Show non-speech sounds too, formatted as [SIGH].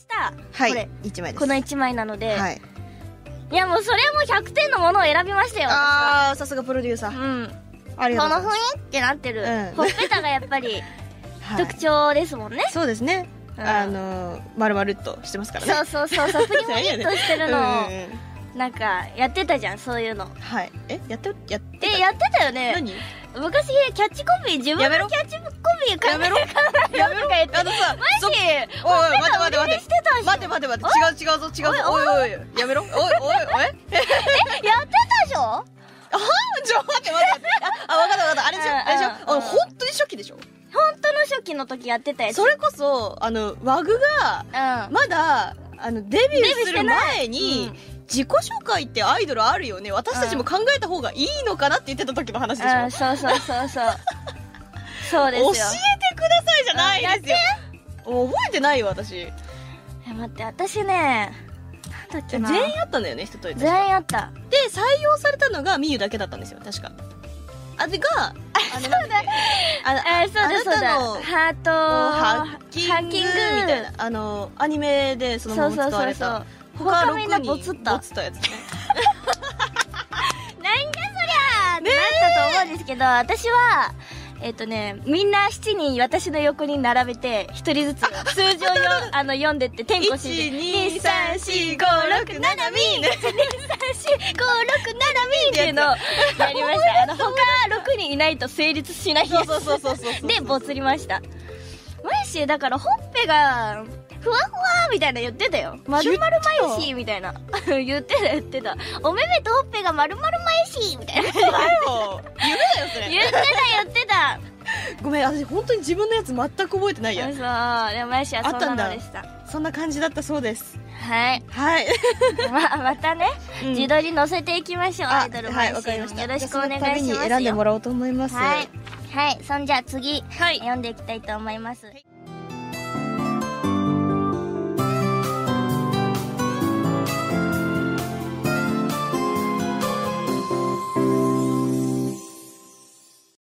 した、はい。これ1枚です。この1枚なので、はい。い、やもうそれも100点のものを選びましたよあーさすがプロデューサー。うん。ありがことのう。ございます雰囲気ってなってる、うん。ほっぺたがやっぱりはい。特徴ですもんね、そうですね。うん。あの丸々っとしてますからね。そうそうそうそうプリモニッとしてるの。を [LAUGHS] うんなんかやってたじゃんそういうの。はい。えやってやってえやってたよね。何？昔キャッチコピー自分のキャッチコピー考えやめろやめろ。か言ってあのさマジ？そおい待って待って待って。待って待って待って。違う違うぞ違うぞ。おいおいやめろ。おいおいおい。[LAUGHS] やってたでしょちょ待って待って待って。あわかったわかった。あれでしょ？うんあれでしょ？本当に初期でしょ？本当の初期の時やってたやつ。それこそあのワグがうん。まだあのデビューする前に自己紹介ってアイドルあるよね。私たちも考えた方がいいのかなって言ってた時の話でしょ？うんそうそうそうそうそうです教よえてくださいじゃないですよ。覚えてないよ私。え待って私ねなんだっけな。全員あったんだよね一通り全員あった。で採用されたのがみゆだけだったんですよ確か。あれがあのなんだあそうだハートハッキングみたいなあのアニメでそのまま使われた。そうそう他他みんな6人ボツった。ボツったやつね。[LAUGHS] なんじゃそりゃーってなったと思うんですけど、私は、えっ、とね、みんな7人私の横に並べて、1人ずつ数字をよあの読んでって、点呼して、1、2、3、4、5、6、7、ミー !1、2、3、4、5、6、7、ミーっていうのをやりました。あの、他6人いないと成立しない。そうそうそうそうそうで、ボツりました。マイシー、だからほっぺが、ふわふわみたいな言ってたよ。まるまる [LAUGHS] まゆしみたいな。言ってた言ってた。お目目とほっぺがまるまるまゆしみたいな。だよ夢だよそれ言ってた言ってた。ごめん私本当に自分のやつ全く覚えてないやそう。でもマイシーはそんなのでした。そんな感じだったそうですはい。はい [LAUGHS] ま、またね、うん自撮り載せていきましょう。アイドルマはいわかりましたよろしくお願いしますよ。選んでもらおうと思いますはい。はい。そんじゃあ次、はい読んでいきたいと思います。